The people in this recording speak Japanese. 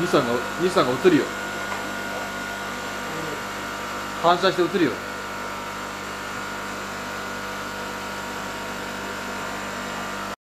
西さんが西さんが映るよ。反射して映るよ。